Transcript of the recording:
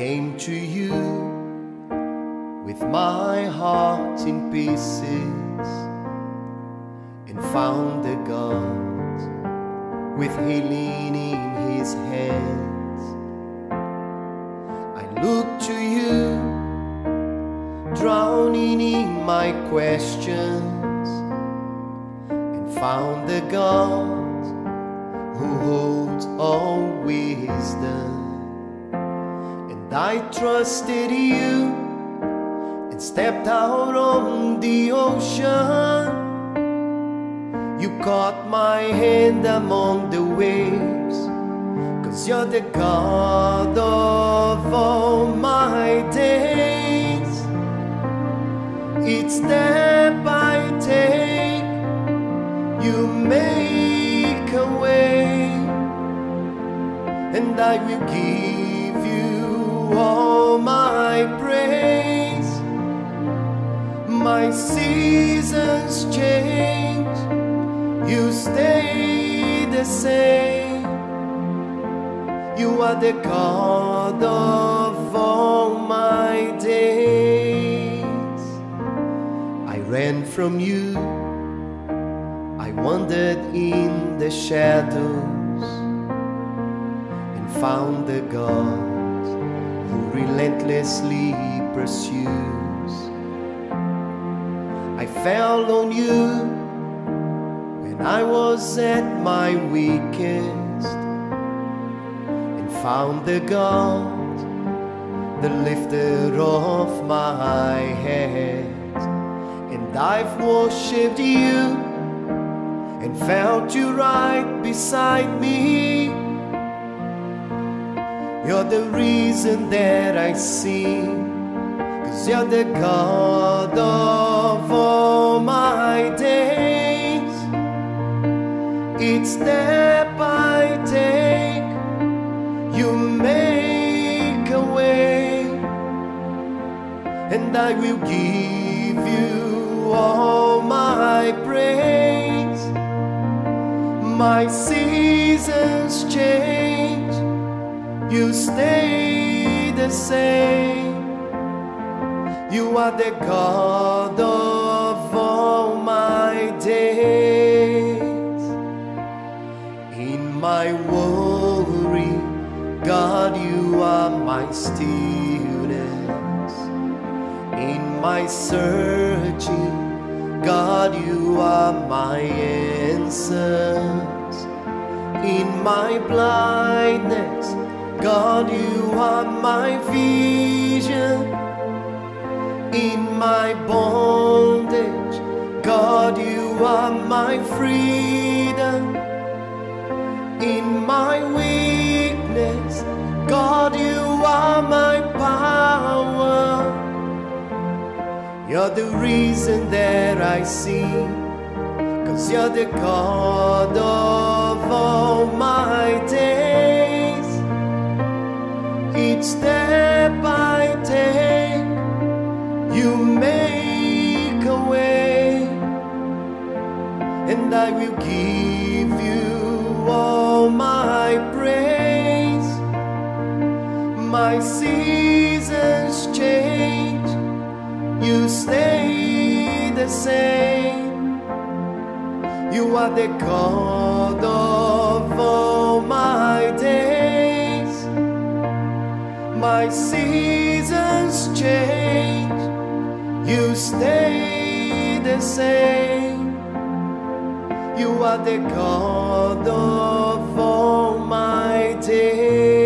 came to you with my heart in pieces and found the God with healing in his hands. I look to you, drowning in my questions, and found the God who holds all wisdom. I trusted you and stepped out on the ocean. You caught my hand among the waves, cause you're the God of all my days. Each step I take, you make a way, and I will give all my praise. My seasons change you stay the same. You are the God of all my days. I ran from you, I wandered in the shadows and found the God pursues. I fell on you when I was at my weakest and found the God, the lifter of my head. And I've worshipped you and felt you right beside me. You're the reason that I sing, cause you're the God of all my days. Each step I take, you make a way, and I will give you all my praise. My seasons change, you stay the same. You are the God of all my days In my worry, God, you are my stillness. In my searching, God, you are my answers. In my blindness, God, you are my vision. In my bondage, God, you are my freedom in my weakness. God, you are my power. You're the reason that I sing. Cause you're the God of all my days. Each step I take, you make a way, and I will give you all my praise. My seasons change, you stay the same. You are the God of all my days. My seasons change, you stay the same. You are the God of all my days.